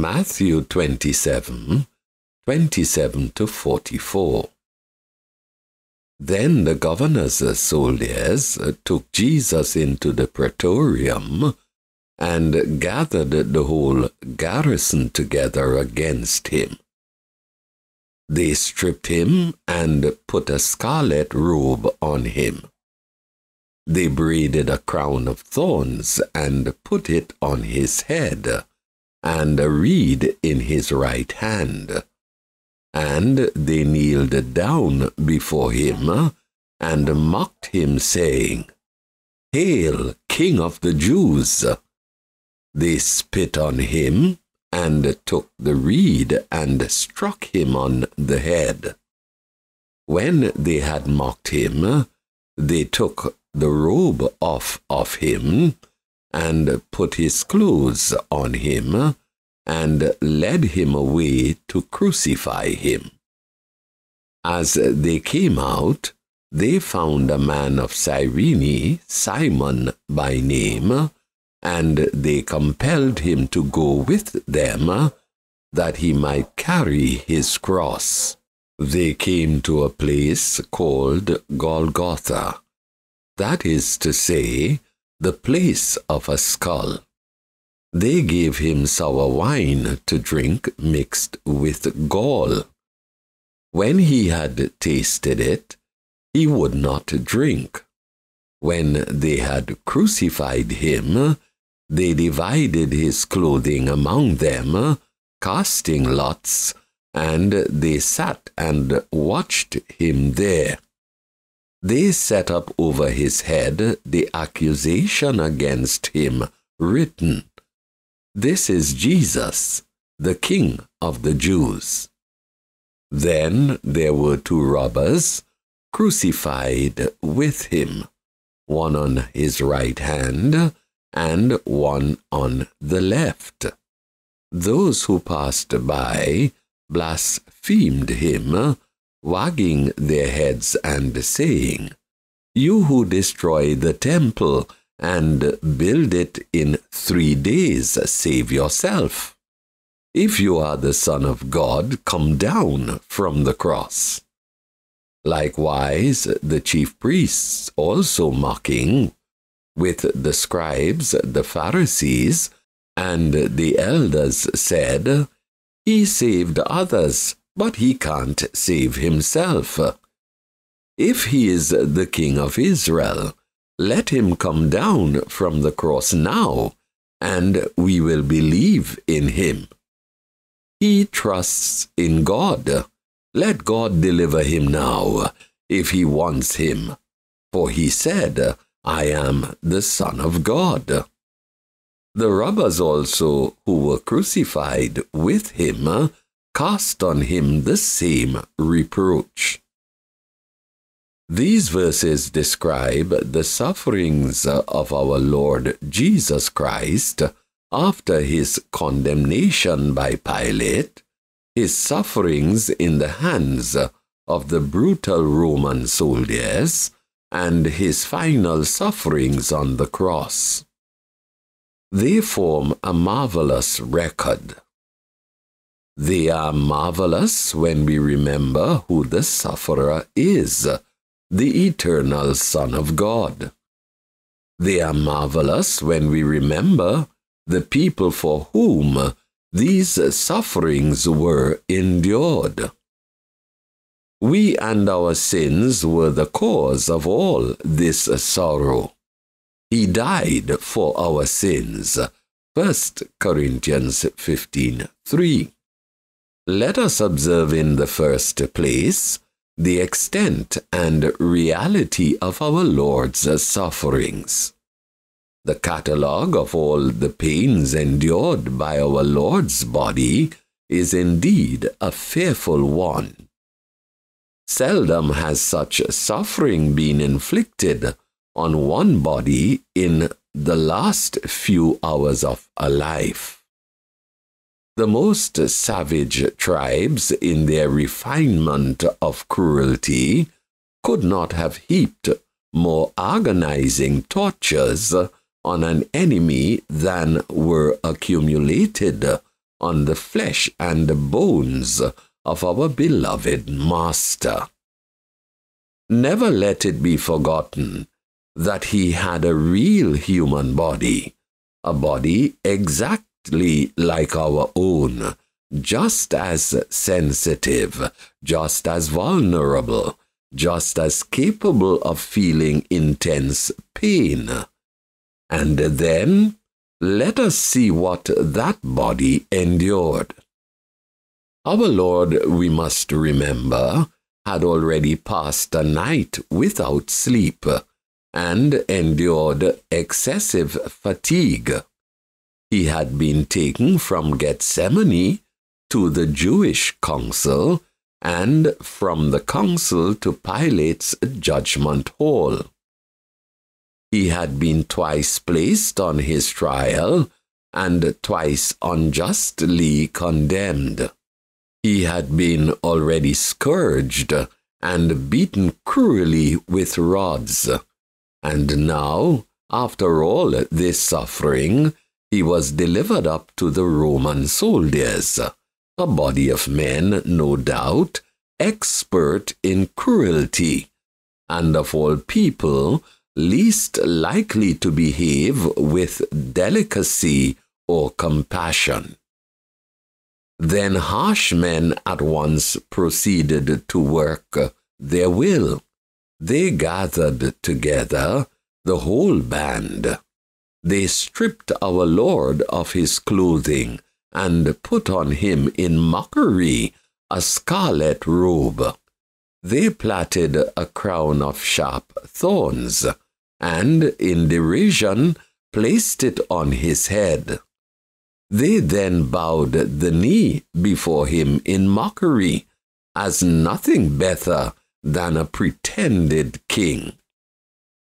Matthew 27 27 to 44. Then the governor's soldiers uh, took Jesus into the praetorium and gathered the whole garrison together against him. They stripped him and put a scarlet robe on him. They braided a crown of thorns and put it on his head, and a reed in his right hand and they kneeled down before him and mocked him, saying, Hail, King of the Jews! They spit on him and took the reed and struck him on the head. When they had mocked him, they took the robe off of him and put his clothes on him and led him away to crucify him. As they came out, they found a man of Cyrene, Simon by name, and they compelled him to go with them, that he might carry his cross. They came to a place called Golgotha, that is to say, the place of a skull. They gave him sour wine to drink mixed with gall. When he had tasted it, he would not drink. When they had crucified him, they divided his clothing among them, casting lots, and they sat and watched him there. They set up over his head the accusation against him written this is Jesus, the King of the Jews. Then there were two robbers crucified with him, one on his right hand and one on the left. Those who passed by blasphemed him, wagging their heads and saying, You who destroy the temple and build it in three days. Save yourself. If you are the Son of God, come down from the cross. Likewise, the chief priests also mocking, with the scribes, the Pharisees, and the elders said, He saved others, but he can't save himself. If he is the King of Israel, let him come down from the cross now, and we will believe in him. He trusts in God. Let God deliver him now, if he wants him. For he said, I am the Son of God. The robbers also, who were crucified with him, cast on him the same reproach. These verses describe the sufferings of our Lord Jesus Christ after his condemnation by Pilate, his sufferings in the hands of the brutal Roman soldiers, and his final sufferings on the cross. They form a marvelous record. They are marvelous when we remember who the sufferer is the eternal Son of God. They are marvelous when we remember the people for whom these sufferings were endured. We and our sins were the cause of all this sorrow. He died for our sins. 1 Corinthians 15 3. Let us observe in the first place the extent and reality of our Lord's sufferings. The catalogue of all the pains endured by our Lord's body is indeed a fearful one. Seldom has such suffering been inflicted on one body in the last few hours of a life. The most savage tribes, in their refinement of cruelty, could not have heaped more agonizing tortures on an enemy than were accumulated on the flesh and bones of our beloved Master. Never let it be forgotten that he had a real human body, a body exactly like our own, just as sensitive, just as vulnerable, just as capable of feeling intense pain. And then let us see what that body endured. Our Lord, we must remember, had already passed a night without sleep and endured excessive fatigue. He had been taken from Gethsemane to the Jewish council and from the council to Pilate's judgment hall. He had been twice placed on his trial and twice unjustly condemned. He had been already scourged and beaten cruelly with rods. And now, after all this suffering, he was delivered up to the Roman soldiers, a body of men, no doubt, expert in cruelty, and of all people, least likely to behave with delicacy or compassion. Then harsh men at once proceeded to work their will. They gathered together the whole band. They stripped our Lord of his clothing and put on him in mockery a scarlet robe. They plaited a crown of sharp thorns, and in derision placed it on his head. They then bowed the knee before him in mockery, as nothing better than a pretended king.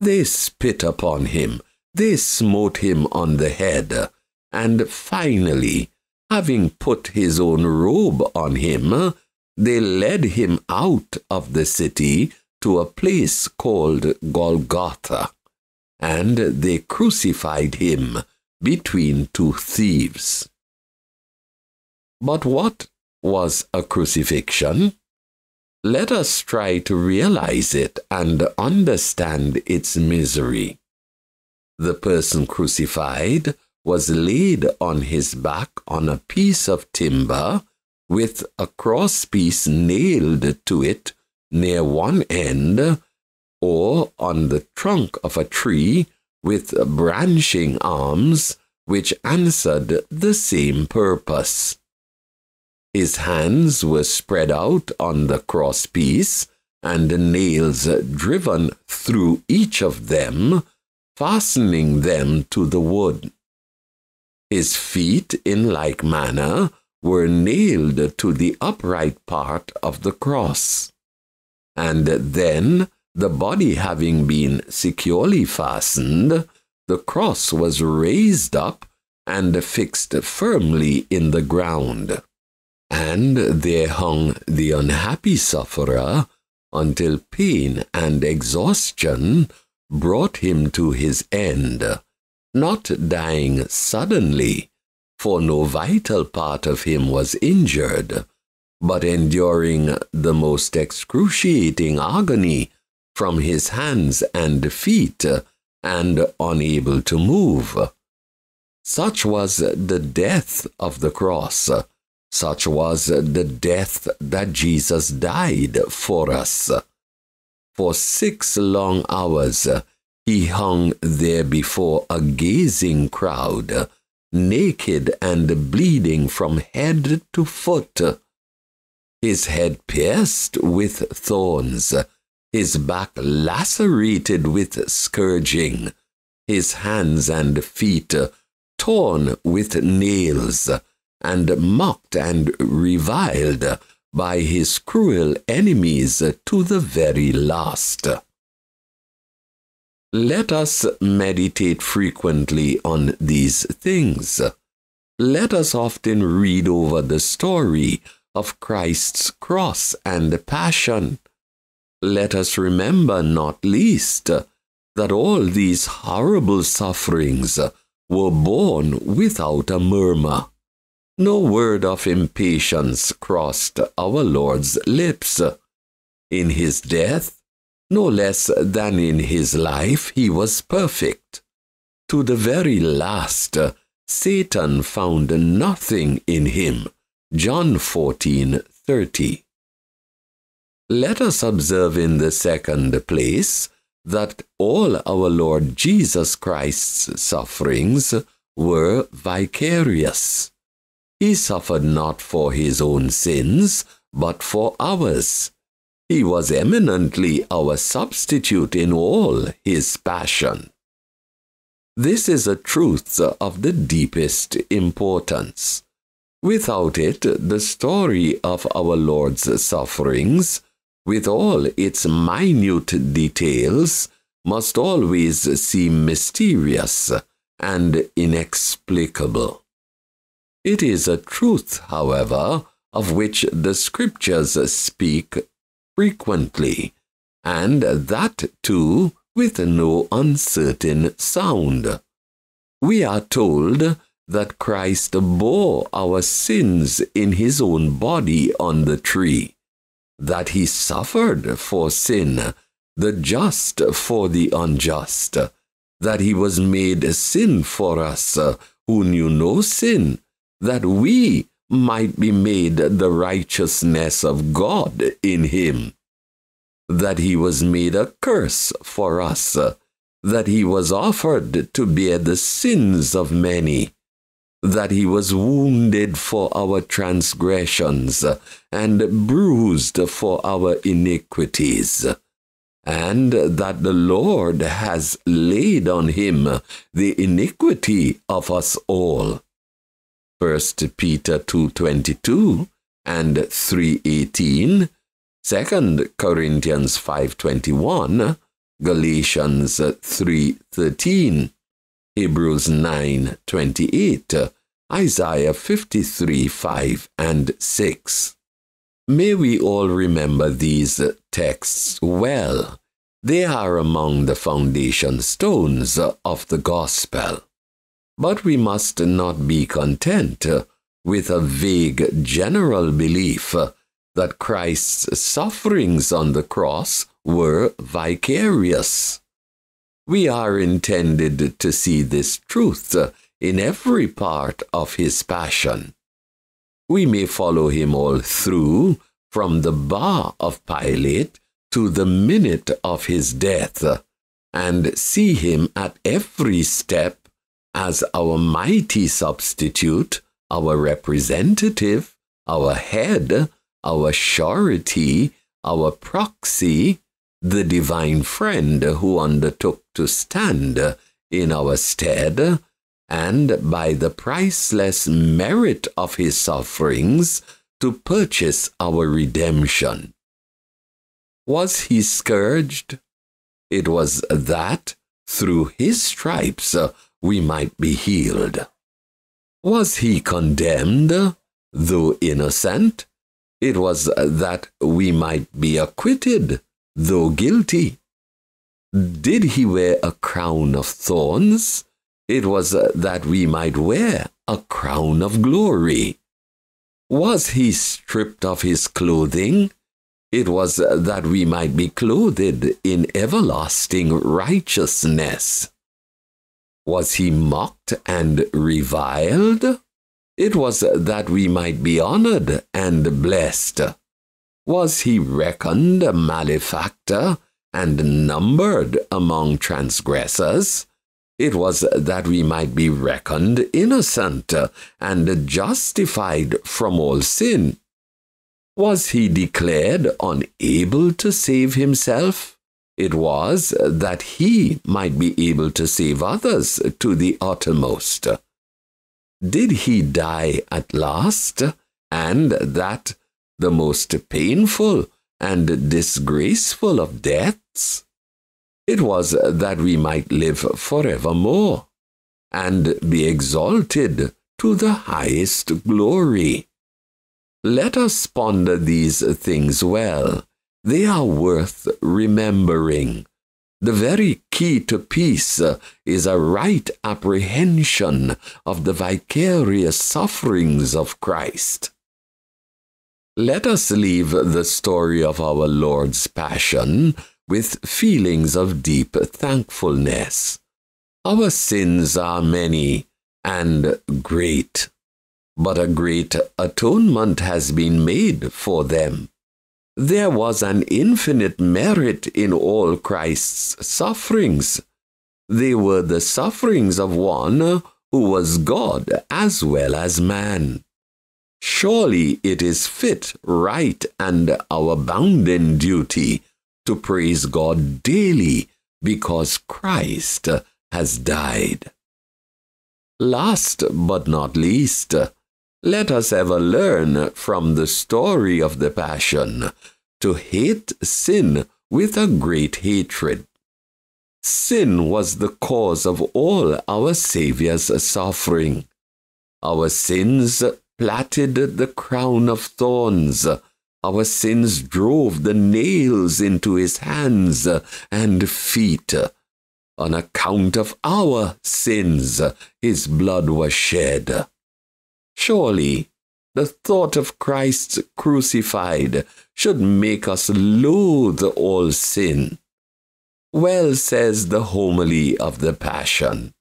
They spit upon him, they smote him on the head, and finally, having put his own robe on him, they led him out of the city to a place called Golgotha, and they crucified him between two thieves. But what was a crucifixion? Let us try to realize it and understand its misery. The person crucified was laid on his back on a piece of timber with a crosspiece nailed to it near one end, or on the trunk of a tree with branching arms which answered the same purpose. His hands were spread out on the crosspiece, and nails driven through each of them, fastening them to the wood. His feet, in like manner, were nailed to the upright part of the cross. And then, the body having been securely fastened, the cross was raised up and fixed firmly in the ground. And there hung the unhappy sufferer until pain and exhaustion brought him to his end not dying suddenly, for no vital part of him was injured, but enduring the most excruciating agony from his hands and feet, and unable to move. Such was the death of the cross. Such was the death that Jesus died for us. For six long hours, he hung there before a gazing crowd, naked and bleeding from head to foot. His head pierced with thorns, his back lacerated with scourging, his hands and feet torn with nails, and mocked and reviled by his cruel enemies to the very last. Let us meditate frequently on these things. Let us often read over the story of Christ's cross and passion. Let us remember, not least, that all these horrible sufferings were borne without a murmur. No word of impatience crossed our Lord's lips. In his death, no less than in his life, he was perfect. To the very last, Satan found nothing in him. John 14 30. Let us observe in the second place that all our Lord Jesus Christ's sufferings were vicarious. He suffered not for his own sins, but for ours. He was eminently our substitute in all his passion. This is a truth of the deepest importance. Without it, the story of our Lord's sufferings with all its minute details, must always seem mysterious and inexplicable. It is a truth, however, of which the scriptures speak frequently, and that too with no uncertain sound. We are told that Christ bore our sins in his own body on the tree that he suffered for sin, the just for the unjust, that he was made sin for us who knew no sin, that we might be made the righteousness of God in him, that he was made a curse for us, that he was offered to bear the sins of many. That he was wounded for our transgressions and bruised for our iniquities, and that the Lord has laid on him the iniquity of us all. 1 Peter 2.22 and 3.18, 2 Corinthians 5.21, Galatians 3.13, Hebrews 9.28, Isaiah 53 5 and 6. May we all remember these texts well. They are among the foundation stones of the gospel. But we must not be content with a vague general belief that Christ's sufferings on the cross were vicarious. We are intended to see this truth in every part of his passion. We may follow him all through, from the bar of Pilate to the minute of his death, and see him at every step as our mighty substitute, our representative, our head, our surety, our proxy, the divine friend who undertook to stand in our stead, and by the priceless merit of his sufferings to purchase our redemption. Was he scourged? It was that through his stripes we might be healed. Was he condemned, though innocent? It was that we might be acquitted though guilty. Did he wear a crown of thorns? It was uh, that we might wear a crown of glory. Was he stripped of his clothing? It was uh, that we might be clothed in everlasting righteousness. Was he mocked and reviled? It was that we might be honored and blessed. Was he reckoned a malefactor and numbered among transgressors? It was that we might be reckoned innocent and justified from all sin. Was he declared unable to save himself? It was that he might be able to save others to the uttermost. Did he die at last? And that the most painful and disgraceful of deaths? It was that we might live forevermore and be exalted to the highest glory. Let us ponder these things well. They are worth remembering. The very key to peace is a right apprehension of the vicarious sufferings of Christ. Let us leave the story of our Lord's Passion with feelings of deep thankfulness. Our sins are many and great, but a great atonement has been made for them. There was an infinite merit in all Christ's sufferings. They were the sufferings of one who was God as well as man. Surely it is fit, right, and our bounden duty to praise God daily because Christ has died. Last but not least, let us ever learn from the story of the Passion to hate sin with a great hatred. Sin was the cause of all our Saviour's suffering. Our sins plaited the crown of thorns. Our sins drove the nails into his hands and feet. On account of our sins, his blood was shed. Surely, the thought of Christ crucified should make us loathe all sin. Well says the homily of the Passion.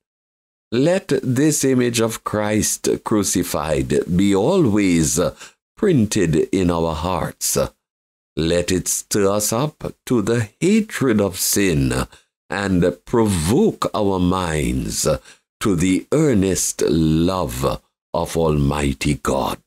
Let this image of Christ crucified be always printed in our hearts. Let it stir us up to the hatred of sin and provoke our minds to the earnest love of Almighty God.